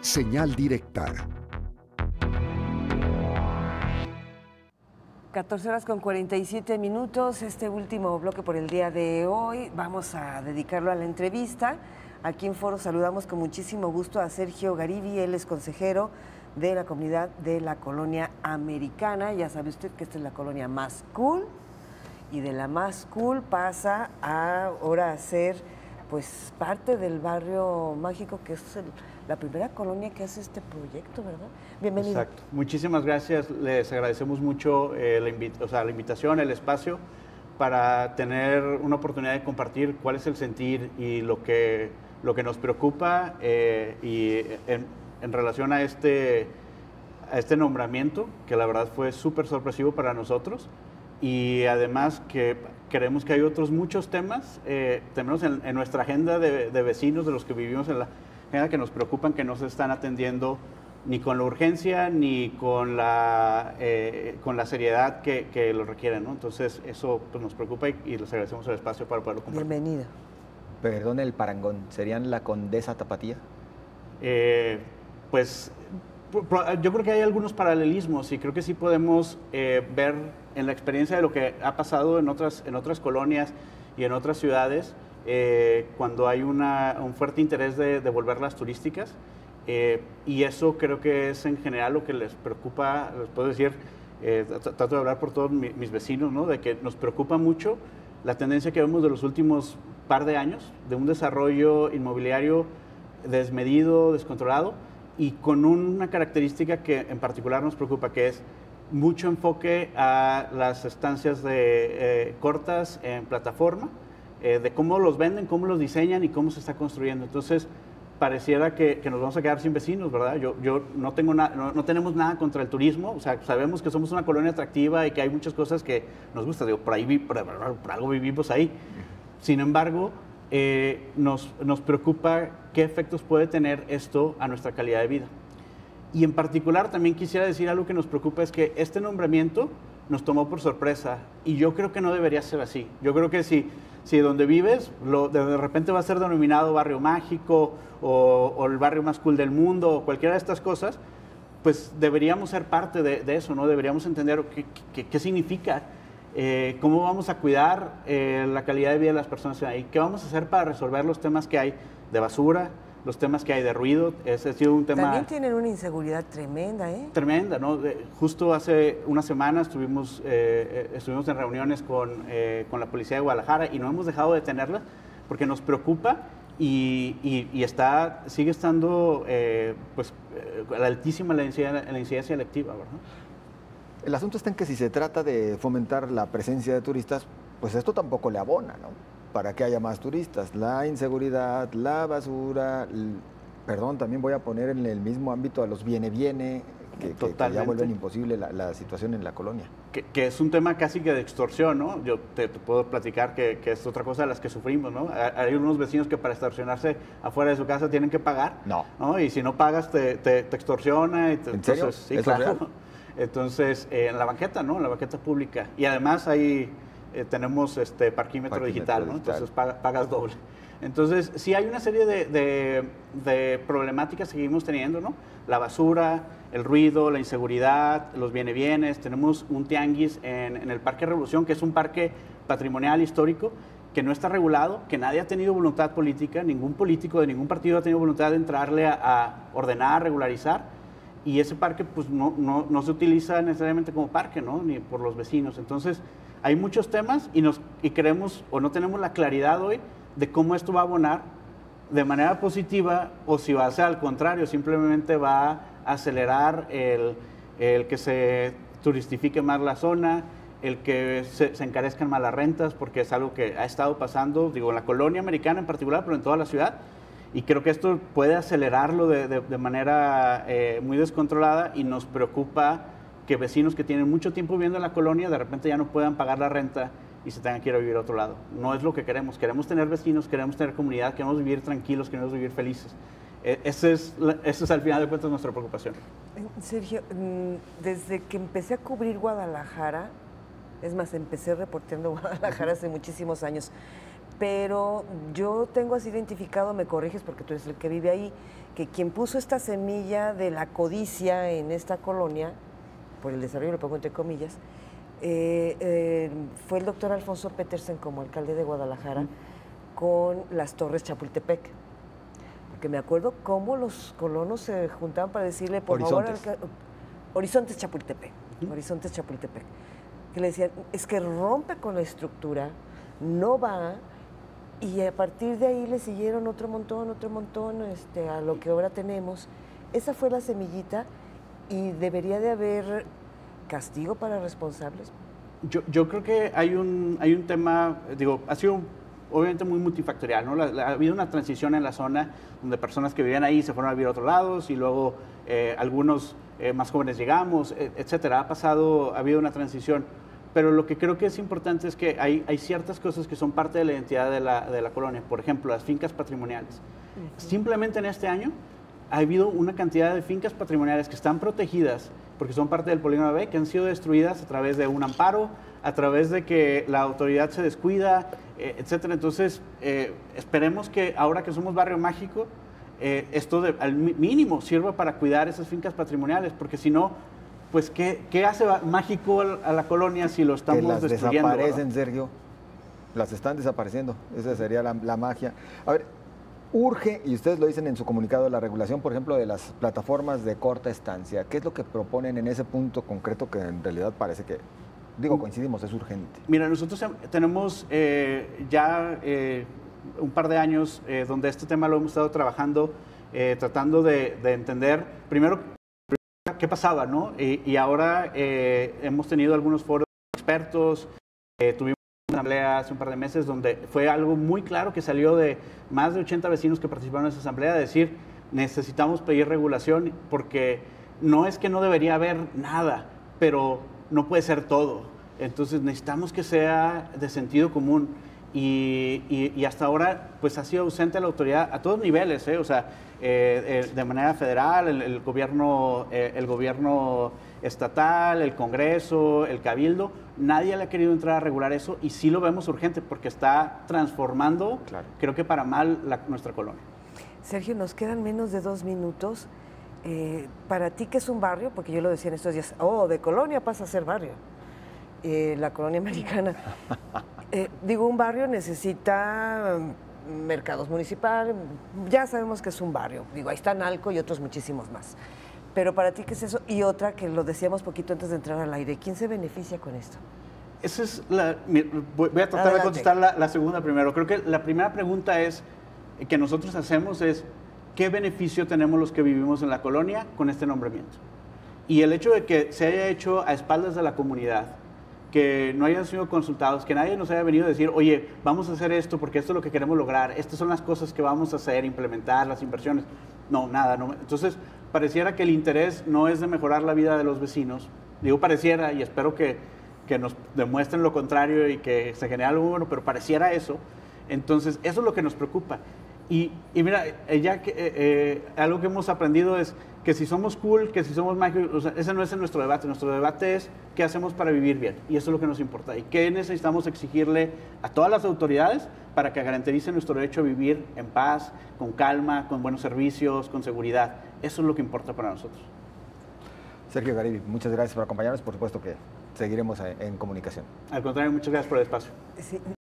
Señal directa. 14 horas con 47 minutos. Este último bloque por el día de hoy vamos a dedicarlo a la entrevista. Aquí en Foro saludamos con muchísimo gusto a Sergio Garibi, él es consejero de la comunidad de la colonia americana. Ya sabe usted que esta es la colonia más cool y de la más cool pasa a ahora a ser pues parte del barrio mágico que es la primera colonia que hace este proyecto, ¿verdad? Bienvenido. Exacto. Muchísimas gracias. Les agradecemos mucho eh, la, la invitación, el espacio para tener una oportunidad de compartir cuál es el sentir y lo que, lo que nos preocupa eh, y en, relación a este, a este nombramiento, que la verdad fue súper sorpresivo para nosotros y además que creemos que hay otros muchos temas, eh, tenemos en, nuestra agenda de, vecinos, de los que vivimos en la agenda, que nos preocupan, que no se están atendiendo ni con la urgencia ni con la, eh, con la seriedad que, que lo requieren. ¿no? Entonces eso pues, nos preocupa y, les agradecemos el espacio para poderlo compartir. Bienvenida. Perdón el parangón, ¿serían la condesa tapatía? Eh, pues yo creo que hay algunos paralelismos y creo que sí podemos eh, ver en la experiencia de lo que ha pasado en otras, en otras colonias y en otras ciudades, eh, cuando hay una, un fuerte interés de, devolverlas turísticas. Eh, y eso creo que es en general lo que les preocupa, les puedo decir, trato de hablar por todos mis vecinos, ¿no? de que nos preocupa mucho la tendencia que vemos de los últimos par de años, de un desarrollo inmobiliario desmedido, descontrolado, y con una característica que en particular nos preocupa, que es mucho enfoque a las estancias de, eh, cortas en plataforma, eh, de cómo los venden, cómo los diseñan y cómo se está construyendo. Entonces, pareciera que, nos vamos a quedar sin vecinos, ¿verdad? Yo, yo no, tengo no, no, tenemos nada contra el turismo, o sea, sabemos que somos una colonia atractiva y que hay muchas cosas que nos gustan, digo, por, ahí, por, por algo vivimos ahí. Sin embargo, eh, nos, nos preocupa qué efectos puede tener esto a nuestra calidad de vida. Y en particular también quisiera decir algo que nos preocupa es que este nombramiento nos tomó por sorpresa y yo creo que no debería ser así. Yo creo que si, si donde vives lo, de repente va a ser denominado barrio mágico o, el barrio más cool del mundo o cualquiera de estas cosas, pues deberíamos ser parte de, eso, ¿no? Deberíamos entender qué, qué, qué significa eh, cómo vamos a cuidar eh, la calidad de vida de las personas ahí, qué vamos a hacer para resolver los temas que hay de basura, los temas que hay de ruido. Ese ha sido un tema... También tienen una inseguridad tremenda, ¿eh? Tremenda, ¿no? justo hace una semana estuvimos, eh, estuvimos en reuniones con, con, la Policía de Guadalajara y no hemos dejado de tenerla porque nos preocupa y, y, está, sigue estando pues, altísima la incidencia, la incidencia electiva, ¿verdad? El asunto está en que si se trata de fomentar la presencia de turistas, pues esto tampoco le abona, ¿no? Para que haya más turistas. La inseguridad, la basura, perdón, también voy a poner en el mismo ámbito a los viene-viene, que, ya vuelven imposible la, situación en la colonia. Que, es un tema casi que de extorsión, ¿no? Yo te, puedo platicar que, es otra cosa de las que sufrimos, ¿no? Hay unos vecinos que para extorsionarse afuera de su casa tienen que pagar. No. ¿no? Y si no pagas, te, te, extorsiona. Y ¿En serio? sí, claro. Entonces, eh, en la banqueta, ¿no? En la banqueta pública. Y además ahí eh, tenemos este parquímetro, digital, ¿no? Entonces pagas, doble. Entonces, sí hay una serie de, problemáticas que seguimos teniendo, ¿no? La basura, el ruido, la inseguridad, los viene-bienes. Tenemos un tianguis en, el Parque Revolución, que es un parque patrimonial histórico que no está regulado, que nadie ha tenido voluntad política, ningún político de ningún partido ha tenido voluntad de entrarle a, a ordenar, regularizar y ese parque pues no, no, no, se utiliza necesariamente como parque, ¿no? Ni por los vecinos. Entonces, hay muchos temas y, nos, y queremos o no tenemos la claridad hoy de cómo esto va a abonar de manera positiva o si va a ser al contrario, simplemente va a acelerar el, el que se turistifique más la zona, el que se, se, encarezcan más las rentas, porque es algo que ha estado pasando, digo, en la colonia americana en particular, pero en toda la ciudad y creo que esto puede acelerarlo de, manera eh, muy descontrolada y nos preocupa que vecinos que tienen mucho tiempo viviendo en la colonia de repente ya no puedan pagar la renta y se tengan que ir a vivir a otro lado. No es lo que queremos. Queremos tener vecinos, queremos tener comunidad, queremos vivir tranquilos, queremos vivir felices. E, ese es, ese es al final de cuentas nuestra preocupación. Sergio, mm, desde que empecé a cubrir Guadalajara, es más, empecé reporteando Guadalajara hace muchísimos años, pero yo tengo así identificado, me corriges porque tú eres el que vive ahí, que quien puso esta semilla de la codicia en esta colonia, por el desarrollo lo pongo entre comillas, eh, eh, fue el doctor Alfonso Petersen como alcalde de Guadalajara con las torres Chapultepec. Porque me acuerdo cómo los colonos se juntaban para decirle, por Horizontes. favor, Horizontes Chapultepec, Horizontes Chapultepec, que le decían, es que rompe con la estructura, no va, y a partir de ahí le siguieron otro montón, otro montón, este, a lo que ahora tenemos. Esa fue la semillita y debería de haber castigo para responsables. Yo, yo creo que hay un, hay un tema, digo, ha sido obviamente muy multifactorial, ¿no? La- la- ha habido una transición en la zona donde personas que vivían ahí se fueron a vivir a otros lados y luego eh, algunos eh, más jóvenes llegamos, e- etcétera. Ha pasado, ha habido una transición. Pero lo que creo que es importante es que hay, hay ciertas cosas que son parte de la identidad de la, de la colonia. Por ejemplo, las fincas patrimoniales. Simplemente en este año ha habido una cantidad de fincas patrimoniales que están protegidas porque son parte del polígono B, que han sido destruidas a través de un amparo, a través de que la autoridad se descuida, eh, etcétera. Entonces, eh, esperemos que ahora que somos barrio mágico, eh, esto de- al mínimo sirva para cuidar esas fincas patrimoniales, porque si no, pues, ¿qué, qué hace mágico a la colonia si lo estamos que las destruyendo? verdad? desaparecen, Sergio. Las están desapareciendo. Esa sería la, la magia. A ver, urge, y ustedes lo dicen en su comunicado, la regulación, por ejemplo, de las plataformas de corta estancia. ¿Qué es lo que proponen en ese punto concreto que en realidad parece que, digo, coincidimos, es urgente? Mira, nosotros em- tenemos eh, ya eh, un par de años eh, donde este tema lo hemos estado trabajando, tratando de, de entender primero qué pasaba, ¿no? Y, ahora eh, hemos tenido algunos foros expertos, eh, tuvimos una asamblea hace un par de meses donde fue algo muy claro que salió de más de 80 vecinos que participaron en esa asamblea, de decir, necesitamos pedir regulación porque no es que no debería haber nada, pero no puede ser todo. Entonces necesitamos que sea de sentido común. Y, y- y hasta ahora pues ha sido ausente la autoridad a todos niveles, ¿eh? o sea, eh, eh, de manera federal, el, el gobierno, eh, el gobierno estatal, el Congreso, el Cabildo, nadie le ha querido entrar a regular eso y sí lo vemos urgente porque está transformando, Claro. creo que para mal, la- nuestra colonia. Sergio, nos quedan menos de dos minutos. Eh, para ti, ¿qué es un barrio? Porque yo lo decía en estos días, oh, de colonia pasa a ser barrio. Eh, la colonia americana. Eh, digo, un barrio necesita mm, mercados municipales, ya sabemos que es un barrio. Digo, ahí está Nalco y otros muchísimos más. Pero para ti, ¿qué es eso? Y otra que lo decíamos poquito antes de entrar al aire, ¿quién se beneficia con esto? Esa es la. Voy voy a tratar Adelante. de contestar la, la segunda primero. Creo que la primera pregunta es que nosotros hacemos es qué beneficio tenemos los que vivimos en la colonia con este nombramiento. Y el hecho de que se haya hecho a espaldas de la comunidad, que no hayan sido consultados, que nadie nos haya venido a decir, oye, vamos a hacer esto porque esto es lo que queremos lograr, estas son las cosas que vamos a hacer, implementar, las inversiones. No, nada. No. Entonces, pareciera que el interés no es de mejorar la vida de los vecinos. Digo pareciera y espero que, que nos demuestren lo contrario y que se genere algo bueno, pero pareciera eso. Entonces, eso es lo que nos preocupa. Y, y mira, ya que, eh, eh, algo que hemos aprendido es que si somos cool, que si somos mágicos, o sea, ese no es nuestro debate. Nuestro debate es qué hacemos para vivir bien. Y eso es lo que nos importa. Y qué necesitamos exigirle a todas las autoridades para que garanticen nuestro derecho a vivir en paz, con calma, con buenos servicios, con seguridad. Eso es lo que importa para nosotros. Sergio Garibi, muchas gracias por acompañarnos. Por supuesto que seguiremos en en comunicación. Al contrario, muchas gracias por el espacio. Sí,